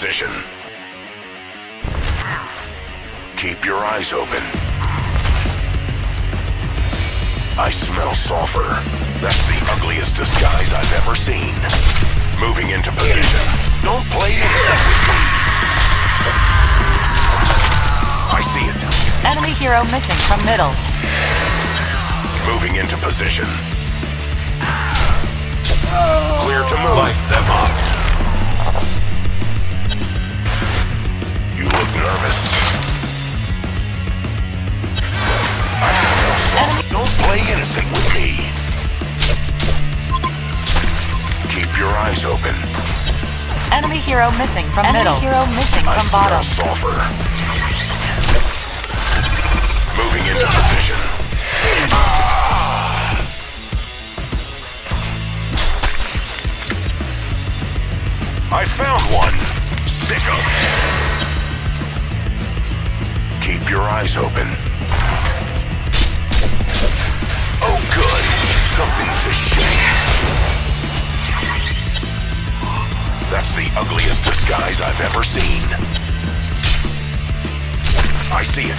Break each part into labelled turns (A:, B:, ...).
A: position. Keep your eyes open. I smell sulfur. That's the ugliest disguise I've ever seen. Moving into position. Don't play innocent with me. I see it.
B: Enemy hero missing from middle.
A: Moving into position. Clear to move. Light them up. Look nervous. I smell salt. Don't play innocent with me. Keep your eyes open.
B: Enemy hero missing from
C: Enemy
B: middle. hero missing
A: I
B: from
A: smell
B: bottom.
A: sulfur. Moving into ugliest disguise I've ever seen. I see it.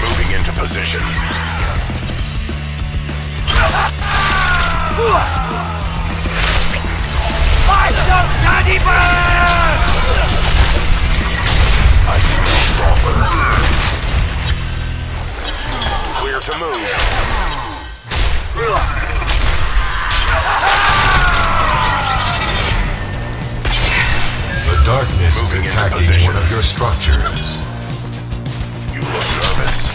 A: Moving into position. I smell sulfur. Clear to move.
D: The darkness is
A: Moving into
D: attacking one of your structures.
A: You look nervous.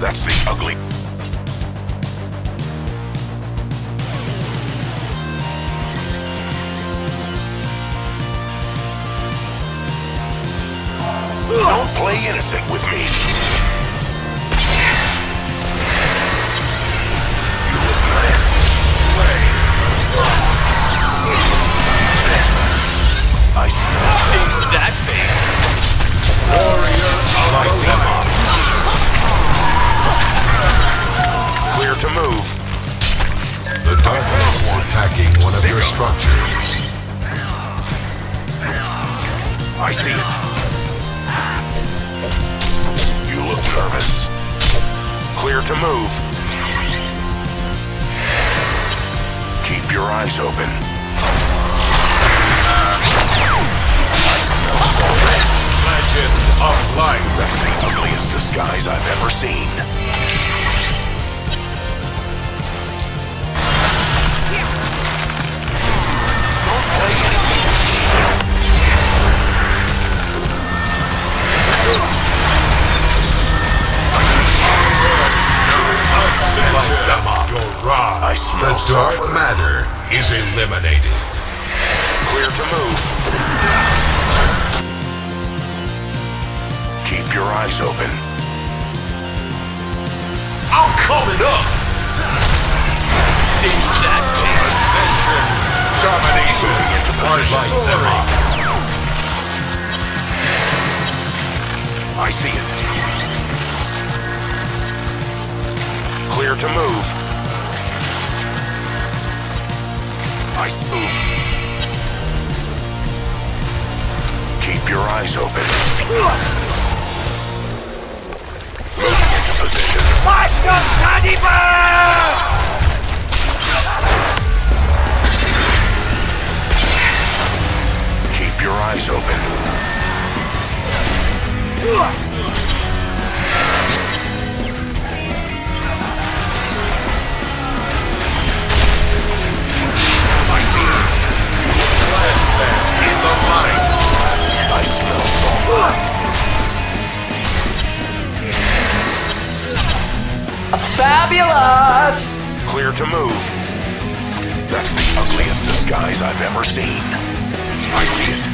A: That's the ugly. Don't play innocent with me. I smell
E: Seems that face.
A: I see them. Clear to move.
D: The darkness is attacking one of your structures.
A: I see it. You look nervous. Clear to move. Keep your eyes open.
D: Legend of light.
A: That's the ugliest disguise I've ever seen. I
D: The dark matter is eliminated.
A: Eyes open.
D: I'm coming up.
E: Seems that.
D: Ascension. Domination.
A: Into
D: Light.
A: I see it. Clear to move. I move. Keep your eyes open. Keep
E: Fabulous!
A: Clear to move. That's the ugliest disguise I've ever seen. I see it.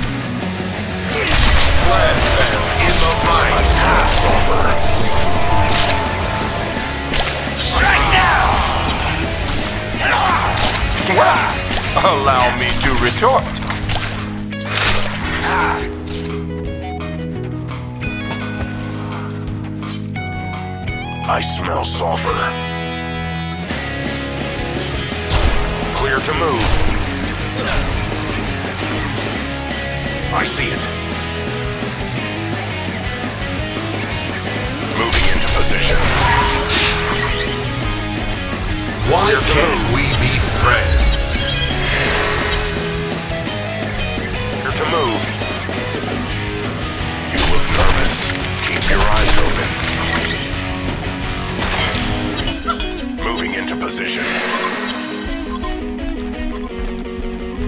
D: Cleanse them in the
A: I
D: light.
A: smell sulfur.
E: Strike now!
F: Allow me to retort.
A: I smell sulfur. Clear to move. I see it. Moving into position.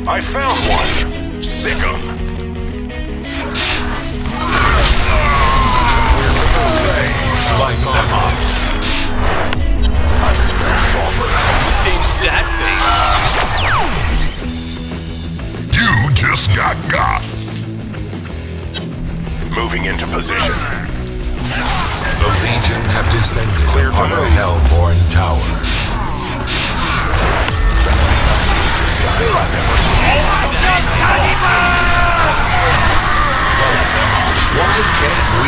A: I found one! Sick 'em!
D: Light them us!
A: I smell sulfur!
E: Seems that face!
A: You just got got! Moving into position.
D: The Legion have descended
A: Clear
D: upon a Hellbourne tower. Why can't we?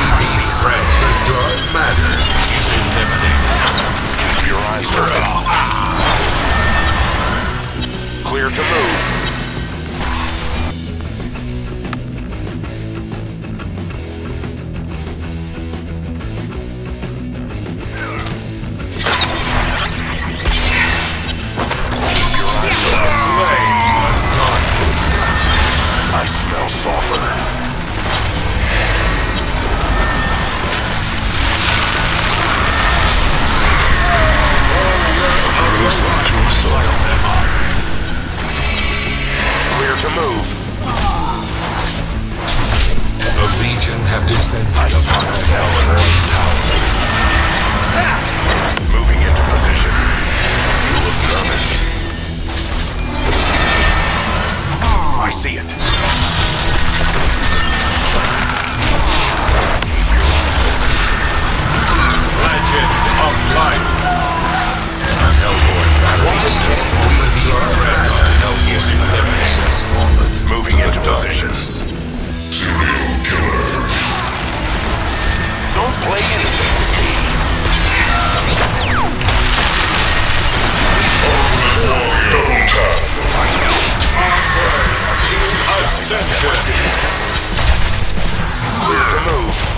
D: Ascension!
A: Clear to move.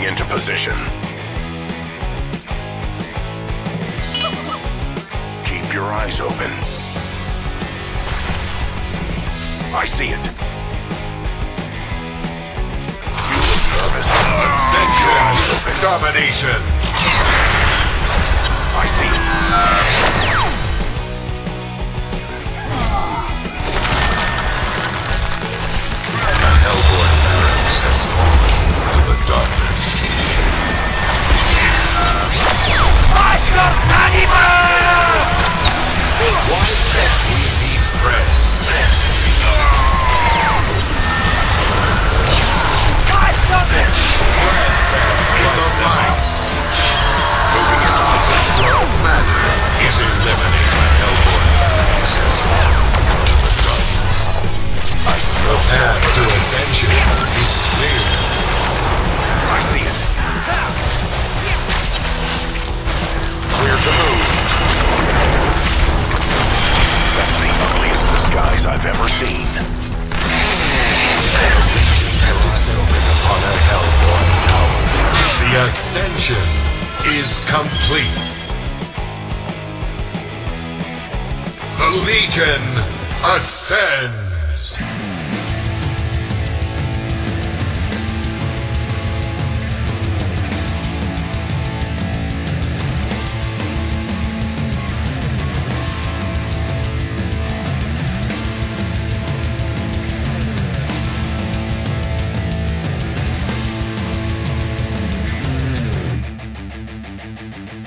A: moving into position. Keep your eyes open. I see it. You look nervous.
D: Domination! ascension is complete. The Legion ascends.